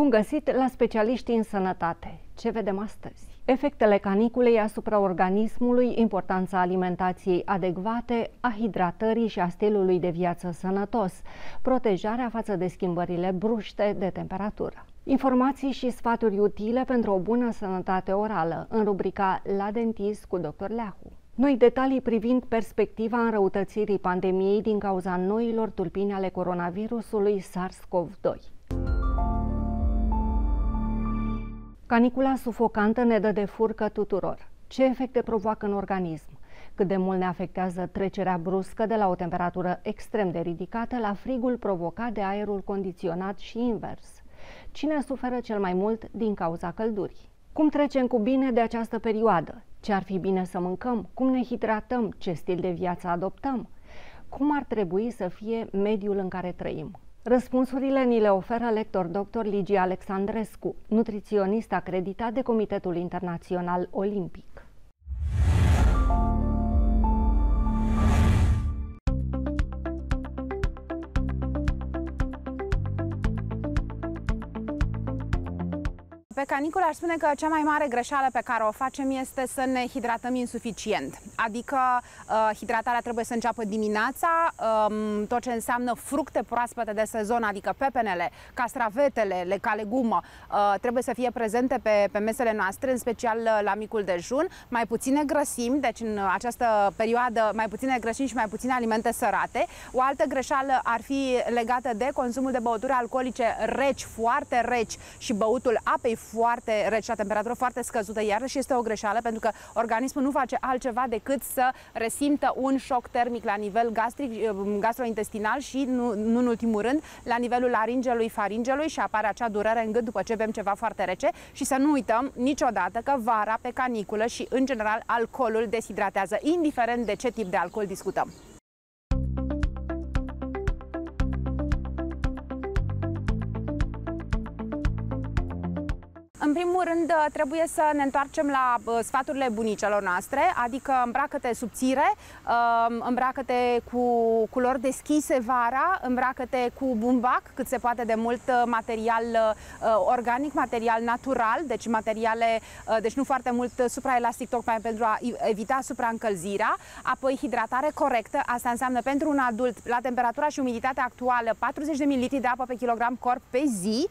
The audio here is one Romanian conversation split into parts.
Bun găsit la specialiștii în sănătate. Ce vedem astăzi? Efectele caniculei asupra organismului, importanța alimentației adecvate, a hidratării și a stilului de viață sănătos, protejarea față de schimbările bruște de temperatură. Informații și sfaturi utile pentru o bună sănătate orală în rubrica La dentist cu dr. Leahu. Noi detalii privind perspectiva înrăutățirii pandemiei din cauza noilor tulpini ale coronavirusului SARS-CoV-2. Canicula sufocantă ne dă de furcă tuturor. Ce efecte provoacă în organism? Cât de mult ne afectează trecerea bruscă de la o temperatură extrem de ridicată la frigul provocat de aerul condiționat și invers? Cine suferă cel mai mult din cauza căldurii? Cum trecem cu bine de această perioadă? Ce ar fi bine să mâncăm? Cum ne hidratăm? Ce stil de viață adoptăm? Cum ar trebui să fie mediul în care trăim? Răspunsurile ni le oferă lector dr. Ligia Alexandrescu, nutriționist acreditat de Comitetul Internațional Olimpic. Pe canicule aș spune că cea mai mare greșeală pe care o facem este să ne hidratăm insuficient. Adică uh, hidratarea trebuie să înceapă dimineața, um, tot ce înseamnă fructe proaspete de sezon, adică pepenele, castravetele, ca legumă, uh, trebuie să fie prezente pe, pe mesele noastre, în special uh, la micul dejun. Mai puține grăsimi, deci în această perioadă mai puține grăsimi și mai puține alimente sărate. O altă greșeală ar fi legată de consumul de băuturi alcoolice reci, foarte reci și băutul apei foarte reci, la temperatură foarte scăzută, iarăși este o greșeală pentru că organismul nu face altceva decât să resimtă un șoc termic la nivel gastric, eh, gastrointestinal și, nu, nu în ultimul rând, la nivelul laringelui, faringelui și apare acea durere în gât după ce bem ceva foarte rece și să nu uităm niciodată că vara pe caniculă și, în general, alcoolul deshidratează, indiferent de ce tip de alcool discutăm. În primul rând, uh, trebuie să ne întoarcem la uh, sfaturile bunicelor noastre, adică îmbracă-te subțire, um, îmbracă-te cu culori deschise vara, îmbracă-te cu bumbac, cât se poate de mult uh, material organic, material natural, deci materiale, deci nu foarte mult supraelastic, tocmai pentru a evita supraîncălzirea, apoi hidratare corectă, asta înseamnă pentru un adult, la temperatura și umiditatea actuală, 40 de ml de apă pe kilogram corp pe zi,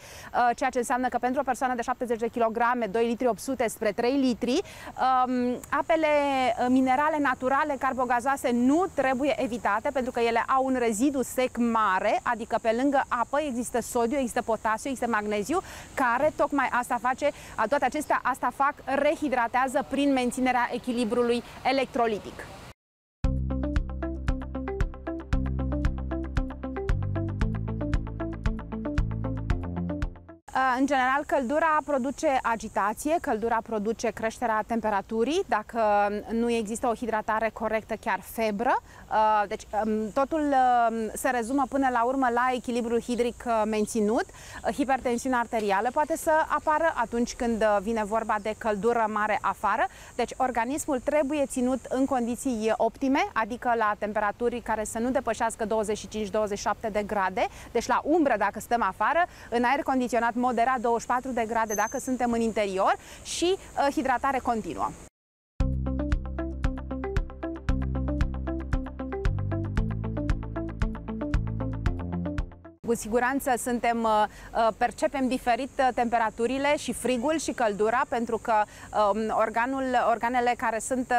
ceea ce înseamnă că pentru o persoană de 70 de kilograme, 2 litri 800 spre 3 litri. Um, apele uh, minerale naturale carbogazoase nu trebuie evitate pentru că ele au un rezidu sec mare, adică pe lângă apă există sodiu, există potasiu, există magneziu, care tocmai asta face, toate acestea asta fac, rehidratează prin menținerea echilibrului electrolitic. În general, căldura produce agitație, căldura produce creșterea temperaturii, dacă nu există o hidratare corectă, chiar febră. Deci totul se rezumă până la urmă la echilibrul hidric menținut. Hipertensiunea arterială poate să apară atunci când vine vorba de căldură mare afară. Deci organismul trebuie ținut în condiții optime, adică la temperaturi care să nu depășească 25-27 de grade, deci la umbră dacă stăm afară, în aer condiționat moderat 24 de grade dacă suntem în interior și uh, hidratare continuă. Cu siguranță suntem, uh, uh, percepem diferit uh, temperaturile și frigul și căldura, pentru că um, organul, organele care sunt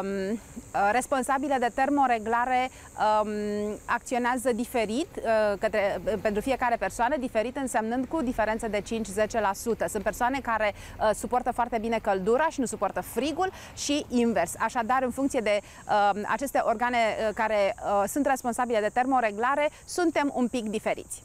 um, responsabile de termoreglare um, acționează diferit către, pentru fiecare persoană, diferit însemnând cu diferență de 5-10%. Sunt persoane care suportă foarte bine căldura și nu suportă frigul și invers. Așadar, în funcție de aceste organe care sunt responsabile de termoreglare, suntem un pic diferiți.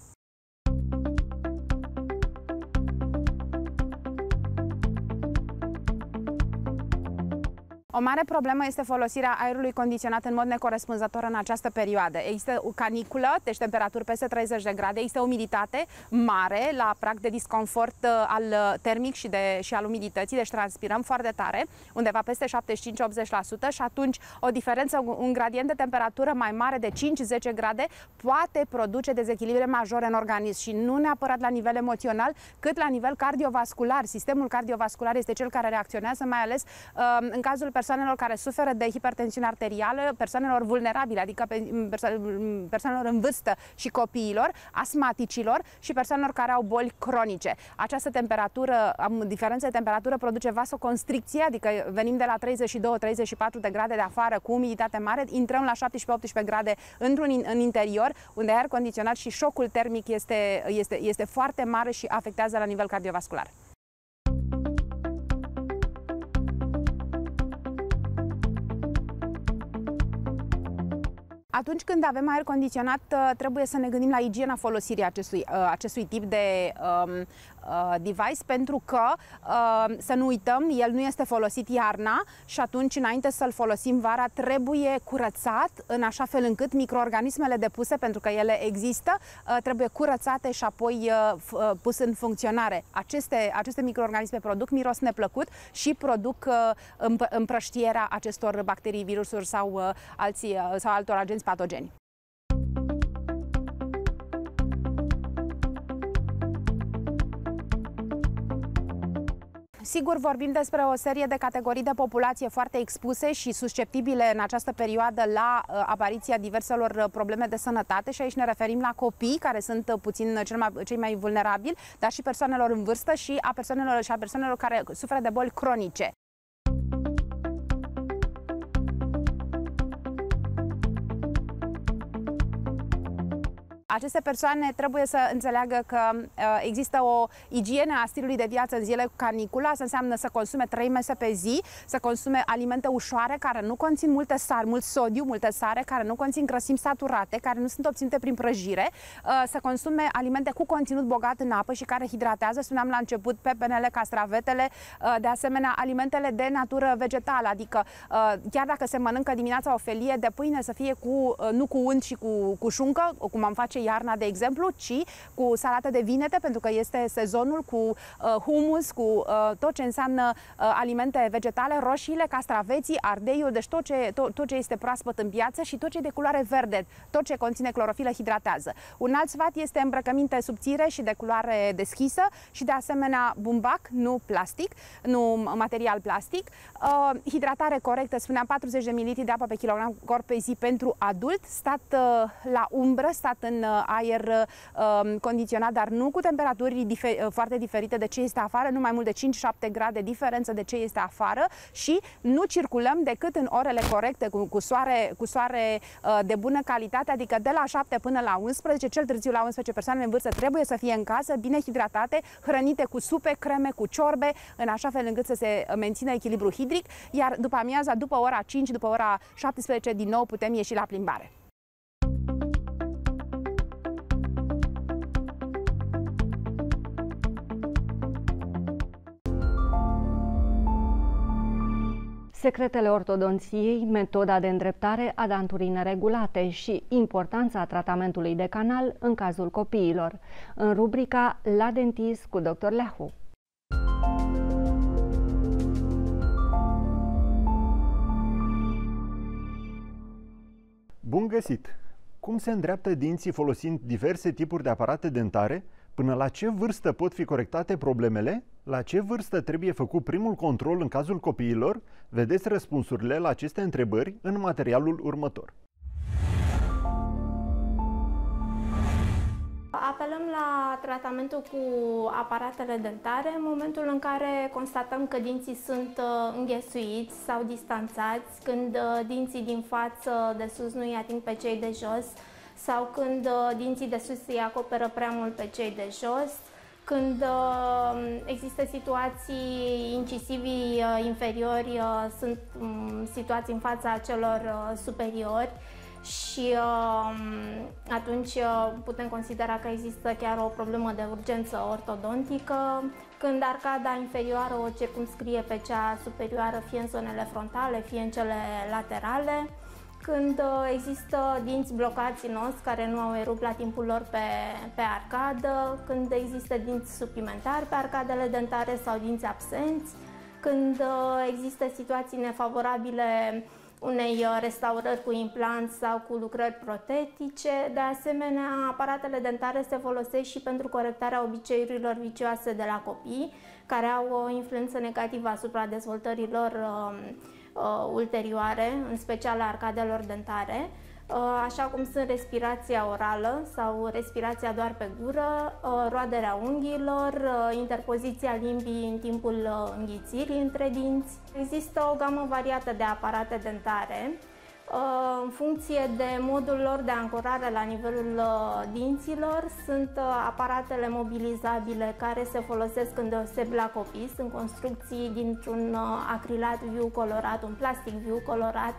O mare problemă este folosirea aerului condiționat în mod necorespunzător în această perioadă. Există o caniculă, deci temperaturi peste 30 de grade, există umiditate mare la prag de disconfort uh, al uh, termic și, de, și al umidității, deci transpirăm foarte tare, undeva peste 75-80% și atunci o diferență, un gradient de temperatură mai mare de 5-10 grade poate produce dezechilibre majore în organism și nu neapărat la nivel emoțional, cât la nivel cardiovascular. Sistemul cardiovascular este cel care reacționează, mai ales uh, în cazul persoanelor care suferă de hipertensiune arterială, persoanelor vulnerabile, adică persoanelor în vârstă și copiilor, asmaticilor și persoanelor care au boli cronice. Această temperatură, diferență de temperatură produce vasoconstricție, adică venim de la 32-34 de grade de afară cu umiditate mare, intrăm la 17-18 grade într-un în interior, unde aer condiționat și șocul termic este, este, este foarte mare și afectează la nivel cardiovascular. Atunci când avem aer condiționat, uh, trebuie să ne gândim la igiena folosirii acestui, uh, acestui tip de um, uh, device, pentru că, uh, să nu uităm, el nu este folosit iarna și atunci, înainte să-l folosim vara, trebuie curățat în așa fel încât microorganismele depuse, pentru că ele există, uh, trebuie curățate și apoi uh, uh, pus în funcționare. Aceste, aceste microorganisme produc miros neplăcut și produc uh, împrăștierea acestor bacterii, virusuri sau, uh, alții, uh, sau altor agenți patogeni. Sigur, vorbim despre o serie de categorii de populație foarte expuse și susceptibile în această perioadă la uh, apariția diverselor uh, probleme de sănătate și aici ne referim la copii, care sunt uh, puțin cel mai, cei mai vulnerabili, dar și persoanelor în vârstă și a persoanelor, și a persoanelor care suferă de boli cronice. Aceste persoane trebuie să înțeleagă că uh, există o igiene a stilului de viață în zile cu canicula, asta înseamnă să consume 3 mese pe zi, să consume alimente ușoare care nu conțin multe sare, mult sodiu, multe sare, care nu conțin grăsimi saturate, care nu sunt obținute prin prăjire, uh, să consume alimente cu conținut bogat în apă și care hidratează, spuneam la început, pepenele, castravetele, uh, de asemenea alimentele de natură vegetală, adică chiar dacă se mănâncă dimineața o felie de pâine să fie cu, nu cu unt și cu, cu șuncă, cum am face iarna, de exemplu, ci cu salată de vinete, pentru că este sezonul cu uh, humus, cu uh, tot ce înseamnă uh, alimente vegetale, roșiile, castraveții, ardeiul, deci tot ce, tot, tot ce este proaspăt în piață și tot ce e de culoare verde, tot ce conține clorofilă hidratează. Un alt sfat este îmbrăcăminte subțire și de culoare deschisă și de asemenea bumbac, nu plastic, nu material plastic. Uh, hidratare corectă, spuneam 40 de ml de apă pe kilogram corp pe zi pentru adult, stat uh, la umbră, stat în uh, aer uh, condiționat, dar nu cu temperaturi difer- uh, foarte diferite de ce este afară, nu mai mult de 5-7 grade diferență de ce este afară și nu circulăm decât în orele corecte, cu, cu soare, cu soare uh, de bună calitate, adică de la 7 până la 11, cel târziu la 11 persoane în vârstă trebuie să fie în casă, bine hidratate, hrănite cu supe, creme, cu ciorbe, în așa fel încât să se mențină echilibru hidric, iar după amiaza, după ora 5, după ora 17, din nou putem ieși la plimbare. Secretele ortodonției, metoda de îndreptare a danturii neregulate și importanța tratamentului de canal în cazul copiilor, în rubrica La dentist cu dr. Leahu. Bun găsit! Cum se îndreaptă dinții folosind diverse tipuri de aparate dentare? Până la ce vârstă pot fi corectate problemele? La ce vârstă trebuie făcut primul control în cazul copiilor? Vedeți răspunsurile la aceste întrebări în materialul următor. Apelăm la tratamentul cu aparatele dentare în momentul în care constatăm că dinții sunt uh, înghesuiți sau distanțați, când uh, dinții din față de sus nu îi ating pe cei de jos sau când uh, dinții de sus îi acoperă prea mult pe cei de jos, când uh, există situații, incisivii uh, inferiori uh, sunt um, situații în fața celor superiori și atunci putem considera că există chiar o problemă de urgență ortodontică, că când arcada inferioară o circumscrie pe cea superioară, fie în zonele frontale, fie în cele laterale, când uh, există dinți blocați în os care nu au erupt la timpul lor pe, pe arcadă, când există dinți suplimentari pe arcadele dentare sau dinți absenți, când uh, există situații nefavorabile unei uh, restaurări cu implant sau cu lucrări protetice. De asemenea, aparatele dentare se folosesc și pentru corectarea obiceiurilor vicioase de la copii, care au o influență negativă asupra dezvoltărilor uh, uh, ulterioare, în special a arcadelor dentare. Uh, așa cum sunt respirația orală sau respirația doar pe gură, uh, roaderea unghiilor, uh, interpoziția limbii în timpul înghițirii între dinți. Există o gamă variată de aparate dentare, în funcție de modul lor de ancorare la nivelul dinților, sunt aparatele mobilizabile care se folosesc în deoseb la copii, sunt construcții dintr-un acrilat viu colorat, un plastic viu colorat,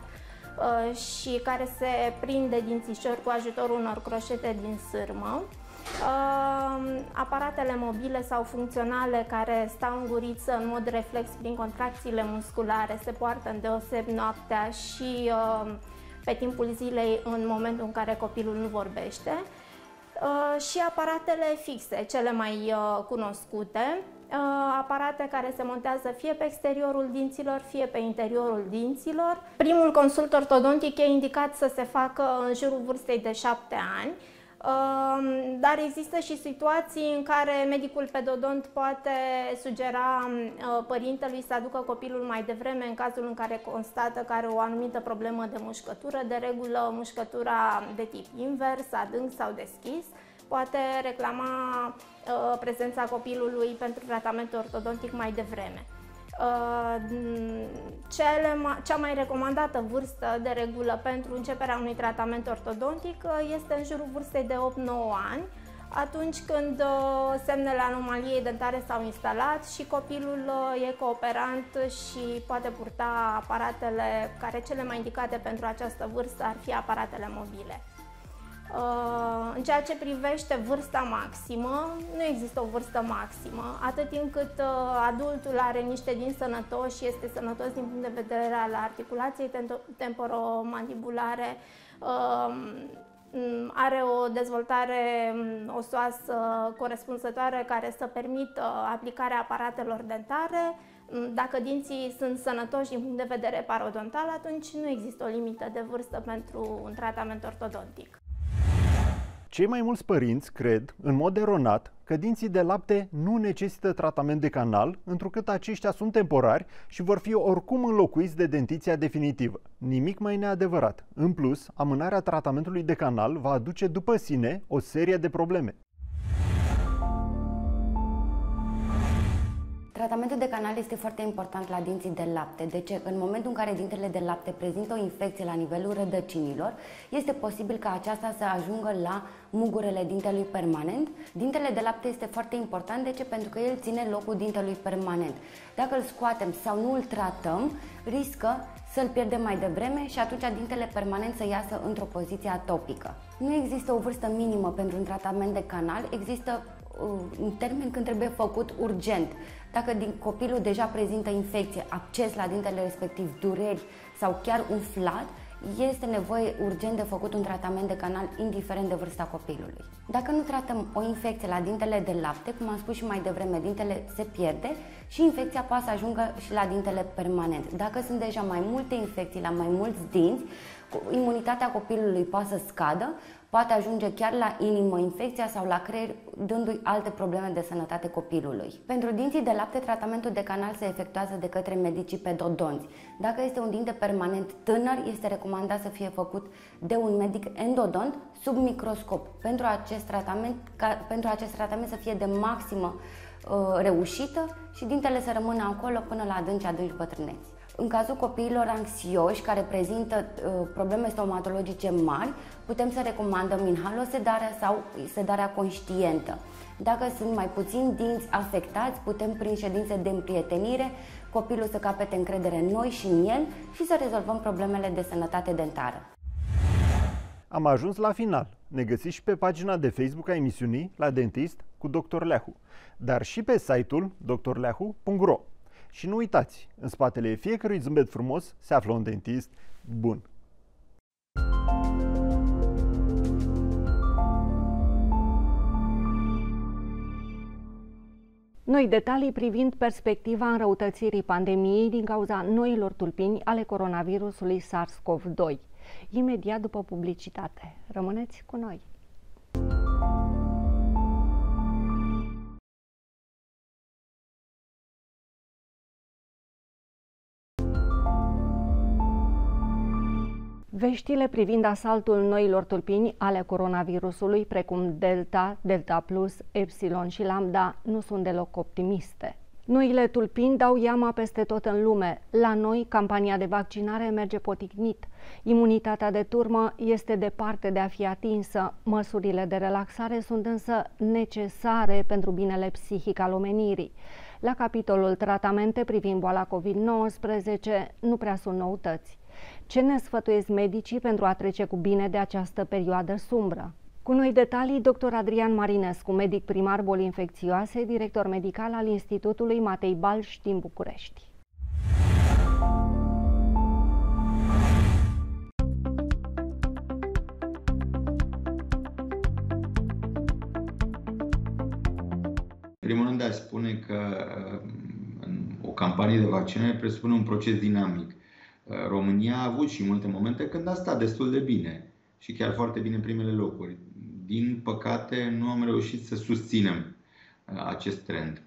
Uh, și care se prinde dințișor cu ajutorul unor croșete din sârmă. Uh, aparatele mobile sau funcționale care stau în guriță în mod reflex prin contracțiile musculare se poartă în deoseb noaptea și uh, pe timpul zilei în momentul în care copilul nu vorbește. Și aparatele fixe, cele mai cunoscute, Uh, aparate care se montează fie pe exteriorul dinților, fie pe interiorul dinților. Primul consult ortodontic e indicat să se facă în jurul vârstei de 7 ani, uh, dar există și situații în care medicul pedodont poate sugera uh, părintelui să aducă copilul mai devreme în cazul în care constată că are o anumită problemă de mușcătură, de regulă mușcătura de tip invers, adânc sau deschis, poate reclama uh, prezența copilului pentru tratament ortodontic mai devreme. Uh, cele ma- cea mai recomandată vârstă de regulă pentru începerea unui tratament ortodontic uh, este în jurul vârstei de 8-9 ani, atunci când uh, semnele anomaliei dentare s-au instalat și copilul uh, e cooperant și poate purta aparatele care cele mai indicate pentru această vârstă ar fi aparatele mobile. Uh, în ceea ce privește vârsta maximă, nu există o vârstă maximă. Atât timp cât uh, adultul are niște din sănătoși și este sănătos din punct de vedere al articulației temporomandibulare, uh, are o dezvoltare um, osoasă corespunzătoare care să permită aplicarea aparatelor dentare, um, dacă dinții sunt sănătoși din punct de vedere parodontal, atunci nu există o limită de vârstă pentru un tratament ortodontic. Cei mai mulți părinți cred, în mod eronat, că dinții de lapte nu necesită tratament de canal, întrucât aceștia sunt temporari și vor fi oricum înlocuiți de dentiția definitivă. Nimic mai neadevărat. În plus, amânarea tratamentului de canal va aduce după sine o serie de probleme. Tratamentul de canal este foarte important la dinții de lapte. De ce? În momentul în care dintele de lapte prezintă o infecție la nivelul rădăcinilor, este posibil ca aceasta să ajungă la mugurele dintelui permanent. Dintele de lapte este foarte important. De ce? Pentru că el ține locul dintelui permanent. Dacă îl scoatem sau nu îl tratăm, riscă să-l pierdem mai devreme și atunci dintele permanent să iasă într-o poziție atopică. Nu există o vârstă minimă pentru un tratament de canal, există uh, un termen când trebuie făcut urgent. Dacă din copilul deja prezintă infecție, acces la dintele respectiv, dureri sau chiar umflat, este nevoie urgent de făcut un tratament de canal indiferent de vârsta copilului. Dacă nu tratăm o infecție la dintele de lapte, cum am spus și mai devreme, dintele se pierde și infecția poate să ajungă și la dintele permanent. Dacă sunt deja mai multe infecții la mai mulți dinți, imunitatea copilului poate să scadă, poate ajunge chiar la inimă infecția sau la creier, dându-i alte probleme de sănătate copilului. Pentru dinții de lapte, tratamentul de canal se efectuează de către medicii pedodonți. Dacă este un dinte permanent tânăr, este recomandat să fie făcut de un medic endodont sub microscop. Pentru acest tratament, ca, pentru acest tratament să fie de maximă uh, reușită și dintele să rămână acolo până la adânci adânci bătrâneți. În cazul copiilor anxioși care prezintă uh, probleme stomatologice mari, putem să recomandăm inhalosedarea sau sedarea conștientă. Dacă sunt mai puțini dinți afectați, putem prin ședințe de împrietenire copilul să capete încredere în noi și în el și să rezolvăm problemele de sănătate dentară. Am ajuns la final. Ne găsiți și pe pagina de Facebook a emisiunii La Dentist cu Dr. Leahu, dar și pe site-ul drleahu.ro. Și nu uitați, în spatele fiecărui zâmbet frumos se află un dentist bun. Noi detalii privind perspectiva înrăutățirii pandemiei din cauza noilor tulpini ale coronavirusului SARS-CoV-2. Imediat după publicitate. Rămâneți cu noi! Veștile privind asaltul noilor tulpini ale coronavirusului, precum Delta, Delta Plus, Epsilon și Lambda, nu sunt deloc optimiste. Noile tulpini dau iama peste tot în lume. La noi, campania de vaccinare merge poticnit. Imunitatea de turmă este departe de a fi atinsă. Măsurile de relaxare sunt însă necesare pentru binele psihic al omenirii. La capitolul tratamente privind boala COVID-19 nu prea sunt noutăți. Ce ne sfătuiesc medicii pentru a trece cu bine de această perioadă sumbră? Cu noi detalii, dr. Adrian Marinescu, medic primar boli infecțioase, director medical al Institutului Matei Balș din București. primul rând, aș spune că o campanie de vaccinare presupune un proces dinamic. România a avut și multe momente când a stat destul de bine și chiar foarte bine în primele locuri. Din păcate, nu am reușit să susținem uh, acest trend.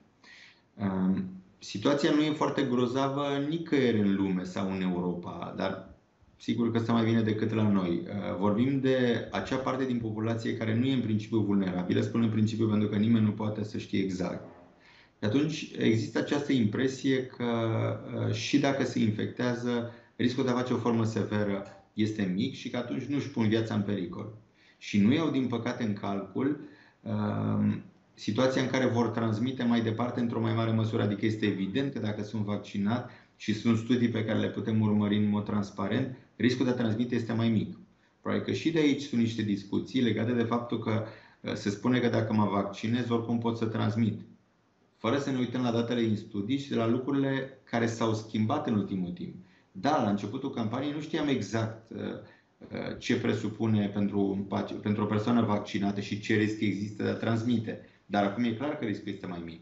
Um, situația nu e foarte grozavă nicăieri în lume sau în Europa, dar sigur că asta mai bine decât la noi. Uh, vorbim de acea parte din populație care nu e în principiu vulnerabilă, spun în principiu pentru că nimeni nu poate să știe exact. Și atunci există această impresie că uh, și dacă se infectează, riscul de a face o formă severă este mic și că atunci nu își pun viața în pericol. Și nu iau, din păcate, în calcul uh, situația în care vor transmite mai departe într-o mai mare măsură. Adică este evident că dacă sunt vaccinat și sunt studii pe care le putem urmări în mod transparent, riscul de a transmite este mai mic. Probabil că și de aici sunt niște discuții legate de faptul că uh, se spune că dacă mă vaccinez, oricum pot să transmit. Fără să ne uităm la datele din studii și la lucrurile care s-au schimbat în ultimul timp. Da, la începutul campaniei nu știam exact uh, uh, ce presupune pentru, pentru o persoană vaccinată și ce risc există de a transmite. Dar acum e clar că riscul este mai mic.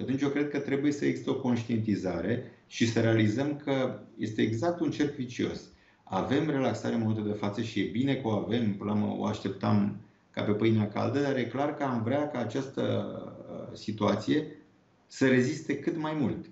Atunci eu cred că trebuie să existe o conștientizare și să realizăm că este exact un cerc vicios. Avem relaxare în momentul de față și e bine că o avem, până o așteptam ca pe pâinea caldă, dar e clar că am vrea ca această uh, situație să reziste cât mai mult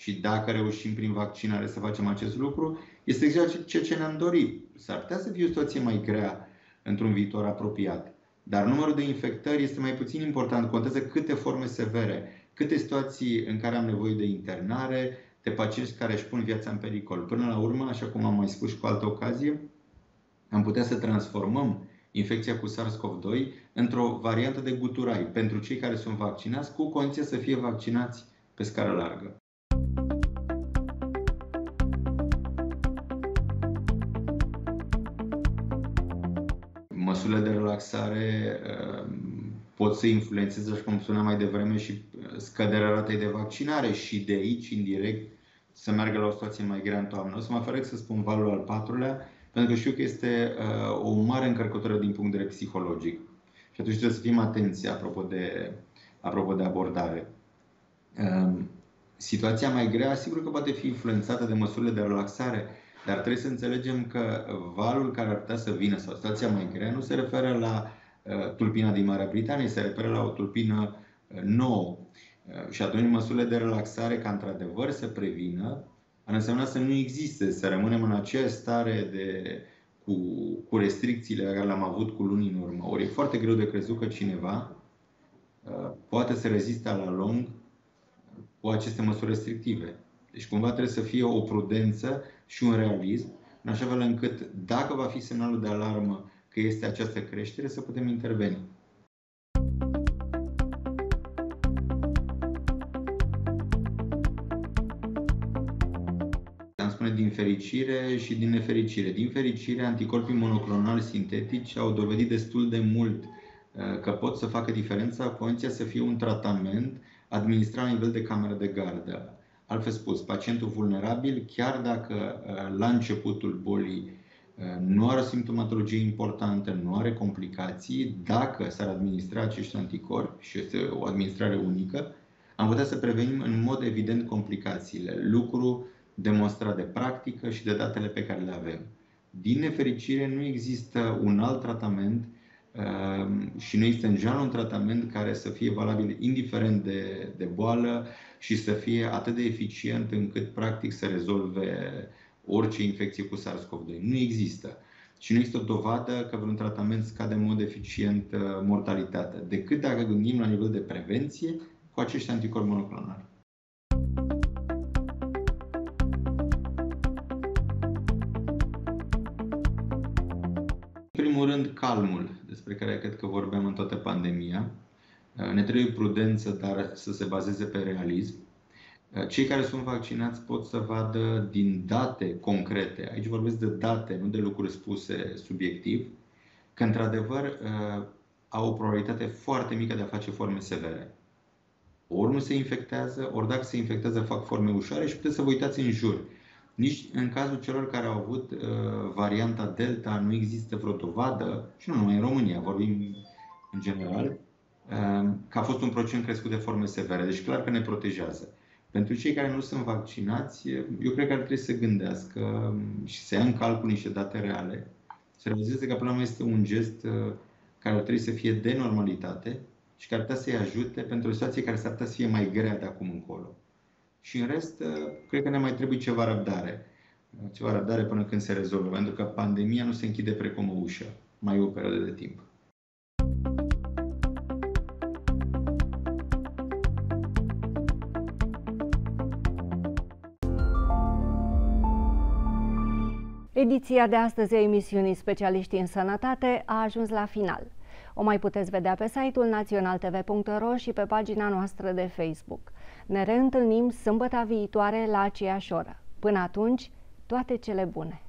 și dacă reușim prin vaccinare să facem acest lucru, este exact ceea ce ne-am dorit. S-ar putea să fie o situație mai grea într-un viitor apropiat. Dar numărul de infectări este mai puțin important. Contează câte forme severe, câte situații în care am nevoie de internare, de pacienți care își pun viața în pericol. Până la urmă, așa cum am mai spus și cu altă ocazie, am putea să transformăm infecția cu SARS-CoV-2 într-o variantă de guturai pentru cei care sunt vaccinați, cu condiția să fie vaccinați pe scară largă. Măsurile de relaxare uh, pot să influențeze, așa cum spuneam mai devreme, și uh, scăderea ratei de vaccinare și de aici, indirect, să meargă la o situație mai grea în toamnă. O să mă ferec să spun valul al patrulea, pentru că știu că este uh, o mare încărcătură din punct de vedere psihologic. Și atunci trebuie să fim atenți apropo de, apropo de abordare. Uh, situația mai grea, sigur că poate fi influențată de măsurile de relaxare, dar trebuie să înțelegem că valul care ar putea să vină sau situația mai grea nu se referă la uh, tulpina din Marea Britanie, se referă la o tulpină uh, nouă. Uh, și atunci măsurile de relaxare ca într-adevăr să prevină ar însemna să nu existe, să rămânem în aceeași stare de, cu, cu restricțiile pe care le-am avut cu luni în urmă. Ori e foarte greu de crezut că cineva uh, poate să reziste la lung cu aceste măsuri restrictive. Deci cumva trebuie să fie o prudență și un realism, în așa fel încât, dacă va fi semnalul de alarmă că este această creștere, să putem interveni. Am spune din fericire și din nefericire. Din fericire, anticorpii monoclonali sintetici au dovedit destul de mult că pot să facă diferența cu condiția să fie un tratament administrat la nivel de cameră de gardă. Altfel spus, pacientul vulnerabil, chiar dacă la începutul bolii nu are o simptomatologie importantă, nu are complicații, dacă s-ar administra acești anticorpi și este o administrare unică, am putea să prevenim în mod evident complicațiile, lucru demonstrat de practică și de datele pe care le avem. Din nefericire, nu există un alt tratament um, și nu există în general un tratament care să fie valabil indiferent de, de boală și să fie atât de eficient încât practic să rezolve orice infecție cu SARS-CoV-2. Nu există. Și nu există o dovadă că vreun tratament scade în mod eficient uh, mortalitatea, decât dacă gândim la nivel de prevenție cu acești anticorpi monoclonali. Calmul, despre care cred că vorbeam în toată pandemia. Uh, ne trebuie prudență, dar să se bazeze pe realism. Uh, cei care sunt vaccinați pot să vadă din date concrete, aici vorbesc de date, nu de lucruri spuse subiectiv, că într-adevăr uh, au o probabilitate foarte mică de a face forme severe. Ori nu se infectează, ori dacă se infectează fac forme ușoare și puteți să vă uitați în jur. Nici în cazul celor care au avut uh, varianta Delta nu există vreo dovadă, și nu numai în România, vorbim în general, uh, că a fost un procent crescut de forme severe. Deci clar că ne protejează. Pentru cei care nu sunt vaccinați, eu cred că ar trebui să gândească um, și să ia în calcul niște date reale, să realizeze că până la este un gest uh, care ar trebui să fie de normalitate și care ar putea să-i ajute pentru o situație care s-ar putea să fie mai grea de acum încolo. Și în rest, uh, cred că ne mai trebuie ceva răbdare. Uh, ceva răbdare până când se rezolvă, pentru că pandemia nu se închide precum o ușă, mai e o perioadă de timp. Ediția de astăzi a emisiunii Specialiștii în Sănătate a ajuns la final. O mai puteți vedea pe site-ul naționaltv.ro și pe pagina noastră de Facebook. Ne reîntâlnim sâmbătă viitoare la aceeași oră. Până atunci, toate cele bune!